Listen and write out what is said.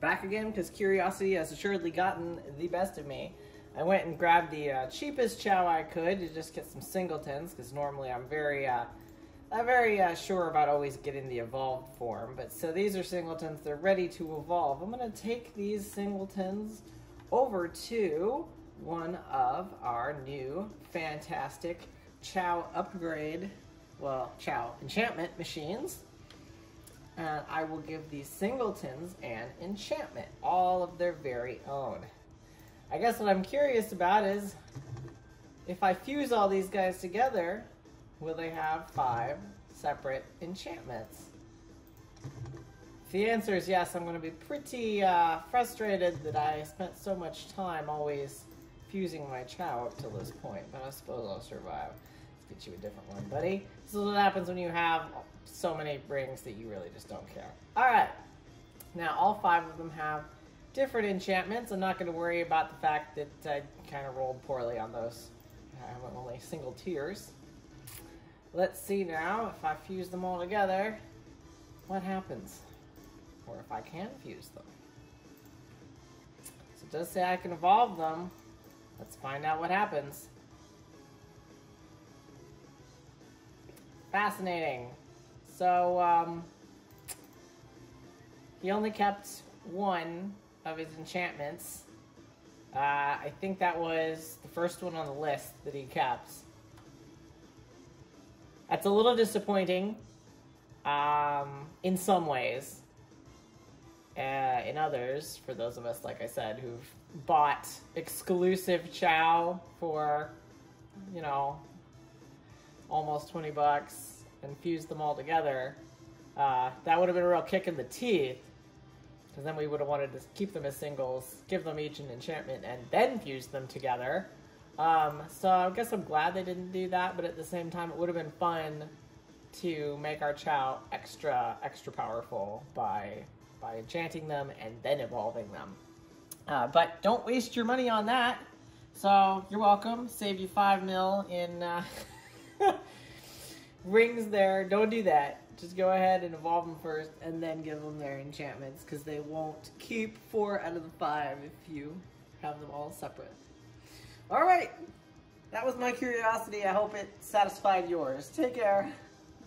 back again because curiosity has assuredly gotten the best of me. I went and grabbed the uh, cheapest chao I could to just get some singletons because normally I'm very, uh, I'm very uh, sure about always getting the evolved form. But so these are singletons; they're ready to evolve. I'm gonna take these singletons over to one of our new fantastic chao upgrade, well, chao enchantment machines and I will give these singletons an enchantment, all of their very own. I guess what I'm curious about is, if I fuse all these guys together, will they have five separate enchantments? If the answer is yes, I'm going to be pretty uh, frustrated that I spent so much time always fusing my chao up to this point, but I suppose I'll survive. Get you a different one, buddy. This is what happens when you have so many rings that you really just don't care. Alright, now all five of them have different enchantments. I'm not going to worry about the fact that I kind of rolled poorly on those. I have only single tiers. Let's see now, if I fuse them all together, what happens? Or if I can fuse them. So it does say I can evolve them. Let's find out what happens. Fascinating. So, um, he only kept one of his enchantments. Uh, I think that was the first one on the list that he kept. That's a little disappointing um, in some ways. Uh, in others, for those of us, like I said, who've bought exclusive Chao for, you know, almost 20 bucks and fused them all together, uh, that would have been a real kick in the teeth. Because then we would have wanted to keep them as singles, give them each an enchantment, and then fuse them together. Um, so I guess I'm glad they didn't do that, but at the same time, it would have been fun to make our Chao extra, extra powerful by by enchanting them and then evolving them. Uh, but don't waste your money on that. So you're welcome. Save you five mil in. Uh, rings there. Don't do that. Just go ahead and evolve them first and then give them their enchantments because they won't keep four out of the five if you have them all separate. All right. That was my curiosity. I hope it satisfied yours. Take care.